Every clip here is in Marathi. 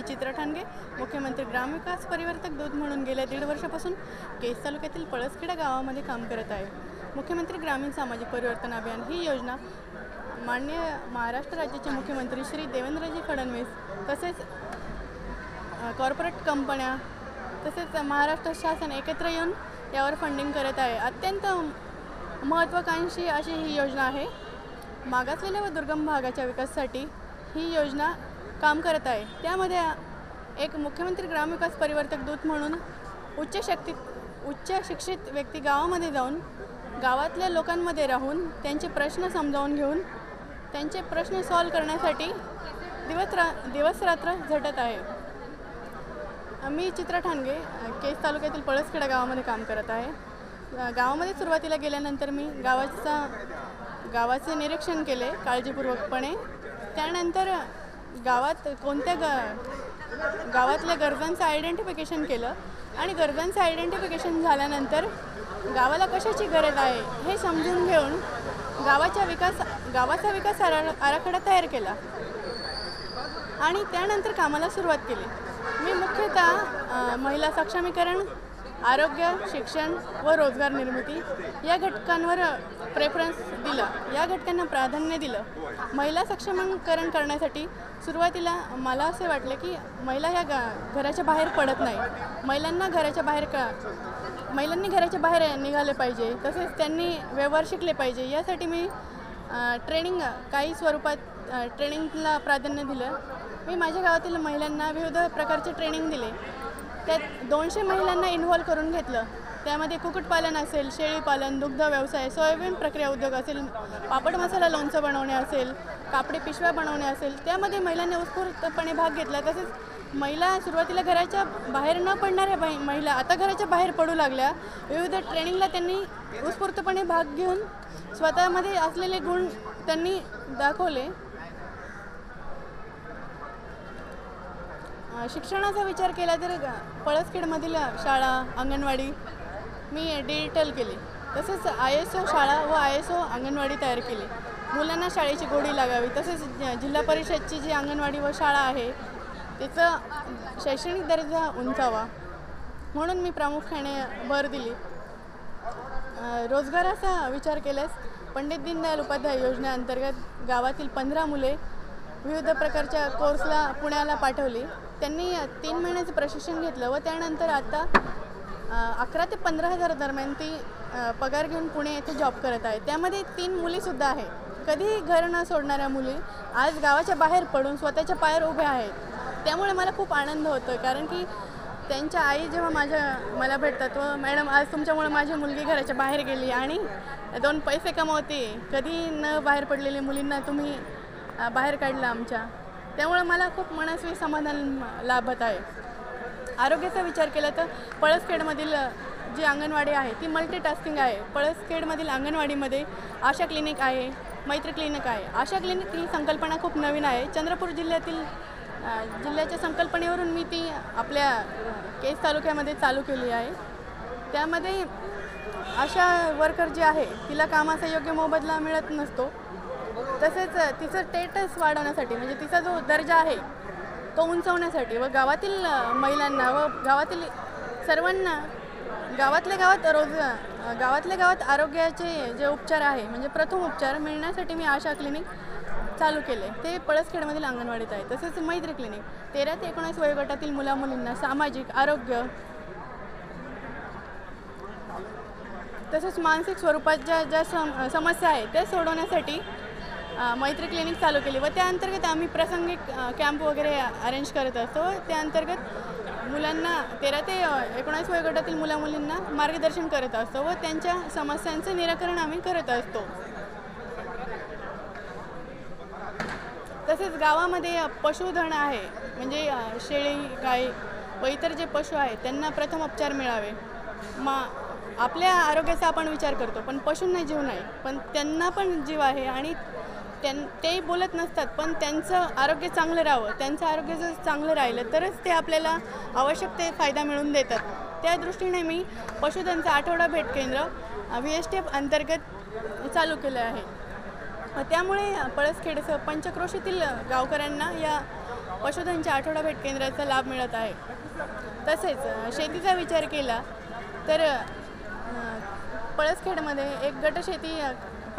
मी चित्रा ठाणगे मुख्यमंत्री ग्रामविकास परिवर्तक दूत म्हणून गेल्या दीड वर्षापासून केस तालुक्यातील पळसखेडा गावामध्ये काम करत आहे. मुख्यमंत्री ग्रामीण सामाजिक परिवर्तन अभियान ही योजना मान्य महाराष्ट्र राज्याचे मुख्यमंत्री श्री देवेंद्रजी फडणवीस तसेच कॉर्पोरेट कंपन्या तसेच महाराष्ट्र शासन एकत्र येऊन यावर फंडिंग करत आहे. अत्यंत महत्त्वाकांक्षी अशी ही योजना आहे. मागासलेल्या व दुर्गम भागाच्या विकासासाठी ही योजना काम करत आहे. त्यामध्ये एक मुख्यमंत्री ग्रामविकास परिवर्तक दूत म्हणून उच्च शक्ती उच्च शिक्षित व्यक्ती गावामध्ये जाऊन गावातल्या लोकांमध्ये राहून त्यांचे प्रश्न समजावून घेऊन त्यांचे प्रश्न सॉल्व करण्यासाठी दिवस रा दिवस रात्र झटत आहे. मी चित्रा ठाणगे केस तालुक्यातील पळसखेडा गावामध्ये काम करत आहे. गावामध्ये सुरुवातीला गेल्यानंतर मी गावाचा गावाचे निरीक्षण केले काळजीपूर्वकपणे. त्यानंतर गावात कोणत्या ग गावातल्या गरजांचं आयडेंटिफिकेशन केलं आणि गरजांचं आयडेंटिफिकेशन झाल्यानंतर गावाला कशाची गरज आहे हे समजून घेऊन गावाच्या विकास गावाचा विकास आरा आराखडा तयार केला आणि त्यानंतर कामाला सुरुवात केली. मी मुख्यतः महिला सक्षमीकरण आरोग्य शिक्षण व रोजगार निर्मिती या घटकांवर प्रेफरन्स दिला. या घटकांना प्राधान्य दिलं. महिला सक्षमीकरण करण्यासाठी सुरुवातीला मला असे वाटले की महिला ह्या गा घराच्या बाहेर पडत नाही. महिलांना घराच्या बाहेर का महिलांनी घराच्या बाहेर निघाले पाहिजे तसेच त्यांनी व्यवहार शिकले पाहिजे. यासाठी मी ट्रेनिंग काही स्वरूपात ट्रेनिंगला प्राधान्य दिलं. मी माझ्या गावातील महिलांना विविध प्रकारचे ट्रेनिंग दिले. त्यात दोनशे महिलांना इन्व्हॉल्व करून घेतलं. त्यामध्ये कुक्कुटपालन असेल शेळीपालन दुग्ध व्यवसाय सोयाबीन प्रक्रिया उद्योग असेल पापड मसाला लोणचं बनवणे असेल कापडी पिशव्या बनवणे असेल त्यामध्ये महिलांनी उत्स्फूर्तपणे भाग घेतला. तसेच महिला सुरुवातीला घराच्या बाहेर न पडणाऱ्या बाई महिला आता घराच्या बाहेर पडू लागल्या. विविध ट्रेनिंगला त्यांनी उत्स्फूर्तपणे भाग घेऊन स्वतःमध्ये असलेले गुण त्यांनी दाखवले. शिक्षणाचा विचार केला तर पळसखेडमधील शाळा अंगणवाडी मी डिजिटल केली. तसेच आय एस ओ शाळा व आय एस ओ अंगणवाडी तयार केली. मुलांना शाळेची गोडी लागावी. तसेच जिल्हा परिषदची जी अंगणवाडी व शाळा आहे तिचा शैक्षणिक दर्जा उंचावा. म्हणून मी प्रामुख्याने भर दिली. रोजगाराचा विचार केल्यास पंडित दीनदयाल उपाध्याय योजनेअंतर्गत गावातील पंधरा मुले विविध प्रकारच्या कोर्सला पुण्याला पाठवली. त्यांनी तीन महिन्याचं प्रशिक्षण घेतलं व त्यानंतर आता अकरा ते पंधरा हजार दरम्यान ती पगार घेऊन पुणे येथे जॉब करत आहे. त्यामध्ये तीन मुलीसुद्धा आहे कधीही घर न सोडणाऱ्या मुली आज गावाच्या बाहेर पडून स्वतःच्या पायावर उभ्या आहेत. त्यामुळे मला खूप आनंद होतो कारण की त्यांच्या आई जेव्हा माझ्या मला भेटतात व मॅडम आज तुमच्यामुळे माझी मुलगी घराच्या बाहेर गेली आणि दोन पैसे कमावते. कधी न बाहेर पडलेल्या मुलींना तुम्ही बाहेर काढलं आमच्या. त्यामुळं मला खूप मनस्वी समाधान लाभत आहे. आरोग्याचा विचार केला तर पळसखेडमधील जी अंगणवाडी आहे ती मल्टीटास्किंग आहे. पळसखेडमधील अंगणवाडीमध्ये आशा क्लिनिक आहे मैत्री क्लिनिक आहे. आशा क्लिनिक ही संकल्पना खूप नवीन आहे. चंद्रपूर जिल्ह्यातील जिल्ह्याच्या संकल्पनेवरून मी ती आपल्या केस तालुक्यामध्ये चालू केली आहे. त्यामध्ये अशा वर्कर जी आहे तिला कामाचा योग्य मोबदला मिळत नसतो. तसेच तिचं स्टेटस वाढवण्यासाठी म्हणजे तिचा जो दर्जा आहे तो उंचवण्यासाठी व गावातील महिलांना व गावातील सर्वांना गावातल्या गावात रोज गावातल्या गावात आरोग्याचे जे उपचार आहे म्हणजे प्रथम उपचार मिळण्यासाठी मी आशा क्लिनिक चालू केले. ते पळसखेडमधील अंगणवाडीत आहे. तसेच मैत्री क्लिनिक. तेरा ते एकोणीस वयोगटातील मुलामुलींना सामाजिक आरोग्य तसेच मानसिक स्वरूपात ज्या ज्या सम समस्या आहेत त्या सोडवण्यासाठी मैत्री क्लिनिक चालू केली व त्या अंतर्गत आम्ही प्रासंगिक कॅम्प वगैरे अरेंज करत असतो. व त्या अंतर्गत मुलांना तेरा ते एकोणीस वयोगटातील मुलामुलींना मार्गदर्शन करत असतो व त्यांच्या समस्यांचं निराकरण आम्ही करत असतो. तसेच गावामध्ये पशुधन आहे. म्हणजे शेळी गाय व इतर जे पशु आहेत त्यांना प्रथम उपचार मिळावे. मा आपल्या आरोग्याचा आपण विचार करतो पण पशूंना जीव नाही. पण त्यांना पण जीव आहे आणि त्यां तेही बोलत नसतात पण त्यांचं आरोग्य चांगलं राहावं त्यांचं आरोग्य जर चांगलं राहिलं तरच ते आपल्याला आवश्यक ते फायदा मिळवून देतात. त्या दृष्टीने मी पशुधनचं आठवडा भेट केंद्र व्ही एस टी एफ अंतर्गत चालू केलं आहे. त्यामुळे पळसखेडसह पंचक्रोशीतील गावकऱ्यांना या पशुधनच्या आठवडा भेट केंद्राचा लाभ मिळत आहे. तसेच शेतीचा विचार केला तर पळसखेडमध्ये एक गटशेती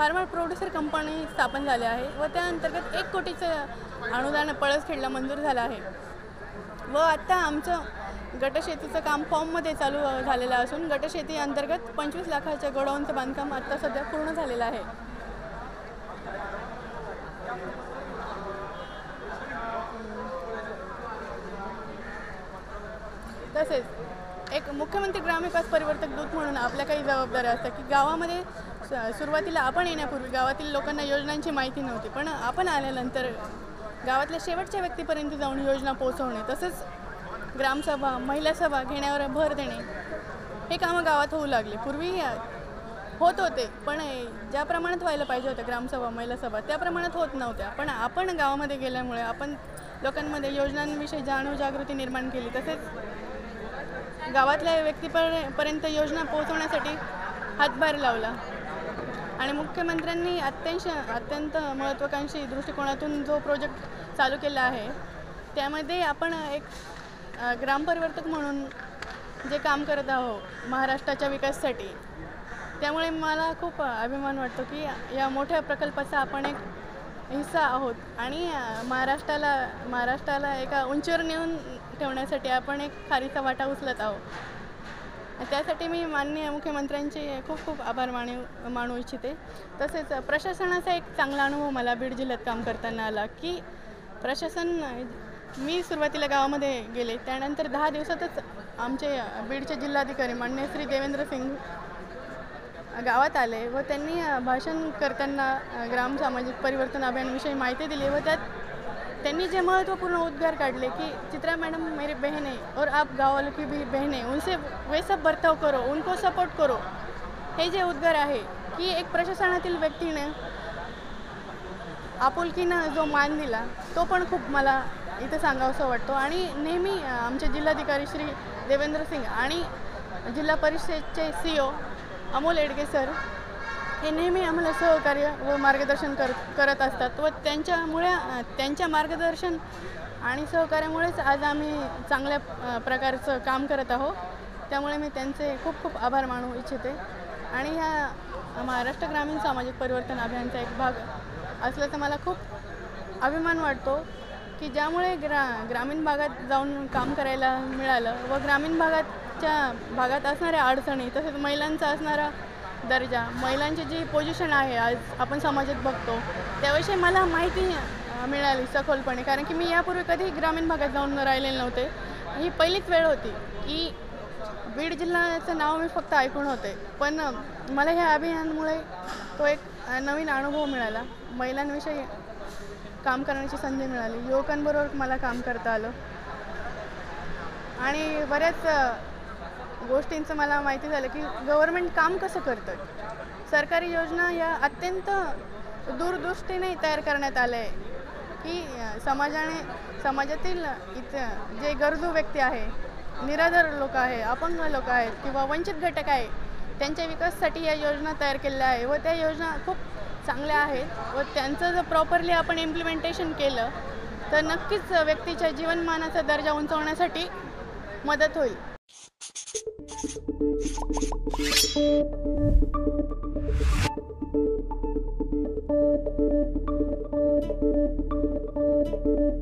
फार्मर प्रोड्युसर कंपनी स्थापन झाली आहे व त्या अंतर्गत एक कोटीचं अनुदान पळसखेडला मंजूर झालं आहे. व आत्ता आमचं गटशेतीचं काम फॉर्ममध्ये चालू झालेलं असून गटशेती अंतर्गत पंचवीस लाखाच्या गोडाऊनचं बांधकाम आत्ता सध्या पूर्ण झालेलं आहे. तसेच एक मुख्यमंत्री ग्रामविकास परिवर्तक दूत म्हणून आपल्या काही जबाबदाऱ्या असतात की गावामध्ये स- सुरुवातीला आपण येण्यापूर्वी गावातील लोकांना योजनांची माहिती नव्हती पण आपण आल्यानंतर गावातल्या शेवटच्या व्यक्तीपर्यंत जाऊन योजना पोहोचवणे तसेच ग्रामसभा महिला सभा घेण्यावर भर देणे हे कामं गावात होऊ लागले. पूर्वी होत होते पण ज्या प्रमाणात व्हायला पाहिजे होत्या ग्रामसभा महिला सभा त्या प्रमाणात होत नव्हत्या. पण आपण गावामध्ये गेल्यामुळे आपण लोकांमध्ये योजनांविषयी जाणीव जागृती निर्माण केली तसेच गावातल्या व्यक्तीपर पर्यंत योजना पोहोचवण्यासाठी हातभार लावला. आणि मुख्यमंत्र्यांनी अत्यंत अत्यंत महत्त्वाकांक्षी दृष्टिकोनातून जो प्रोजेक्ट चालू केला आहे त्यामध्ये आपण एक ग्रामपरिवर्तक म्हणून जे काम करत आहोत महाराष्ट्राच्या विकासासाठी त्यामुळे मला खूप अभिमान वाटतो की या मोठ्या प्रकल्पाचा आपण एक हिस्सा आहोत. आणि महाराष्ट्राला महाराष्ट्राला एका उंचीवर नेऊन ठेवण्यासाठी आपण एक खारीचा वाटा उचलत आहोत. त्यासाठी मी माननीय मुख्यमंत्र्यांचे खूप खूप आभार मानू मानू इच्छिते. तसेच प्रशासनाचा एक चांगला अनुभव मला बीड जिल्ह्यात काम करताना आला की प्रशासन मी सुरुवातीला गावामध्ये गेले. त्यानंतर दहा दिवसातच आमचे बीडचे जिल्हाधिकारी मान्य श्री देवेंद्र सिंग गावात आले व त्यांनी भाषण करताना ग्राम सामाजिक परिवर्तन अभियानाविषयी माहिती दिली व त्यात त्यांनी जे महत्त्वपूर्ण उद्गार काढले की चित्रा मैडम मेरी बहन है और आप गाँव वालों की भी बहन है उनसे सब बर्ताव करो उनको सपोर्ट करो। हे जे उद्गार आहे की एक प्रशासनातील व्यक्तीने आपुलकीनं जो मान दिला तो पण खूप मला इथं सांगावंसं वाटतो. आणि नेहमी आमचे जिल्हाधिकारी श्री देवेंद्र सिंग आणि जिल्हा परिषदेचे C O Amol Yedge sir हे नेहमी आम्हाला सहकार्य व मार्गदर्शन कर करत असतात व त्यांच्यामुळे त्यांच्या मार्गदर्शन आणि सहकार्यामुळेच आज आम्ही चांगल्या प्रकारचं काम करत आहोत. त्यामुळे मी त्यांचे खूप खूप आभार मानू इच्छिते. आणि ह्या महाराष्ट्र ग्रामीण सामाजिक परिवर्तन अभियानचा एक भाग असल्याचा मला खूप अभिमान वाटतो की ज्यामुळे ग्रा ग्रामीण भागात जाऊन काम करायला मिळालं व ग्रामीण भागातच्या भागात असणाऱ्या अडचणी तसेच महिलांचा असणारा दर्जा महिलांची जी पोझिशन आहे आज आपण समाजात बघतो त्याविषयी मला माहिती मिळाली सखोलपणे. कारण की मी यापूर्वी कधी ग्रामीण भागात जाऊन राहिलेले नव्हते. ही पहिलीच वेळ होती की बीड जिल्ह्याचं नाव मी फक्त ऐकून होते. पण मला ह्या अभियानामुळे तो एक नवीन अनुभव मिळाला. महिलांविषयी काम करण्याची संधी मिळाली. युवकांबरोबर मला काम करता आलं. आणि बऱ्याच गोष्टींचं मला माहिती झालं की गव्हर्मेंट काम कसं करतं? सरकारी योजना या अत्यंत दूरदृष्टीने तयार करण्यात आल्या आहे की समाजाने समाजातील इथं जे गरजू व्यक्ती आहे निराधार लोक आहे अपंग लोक आहेत किंवा वंचित घटक आहे त्यांच्या विकासासाठी या योजना तयार केलेल्या आहे व त्या योजना खूप चांगल्या आहेत व त्यांचं जर प्रॉपरली आपण इम्प्लिमेंटेशन केलं तर नक्कीच व्यक्तीच्या जीवनमानाचा दर्जा उंचावण्यासाठी मदत होईल. フッ。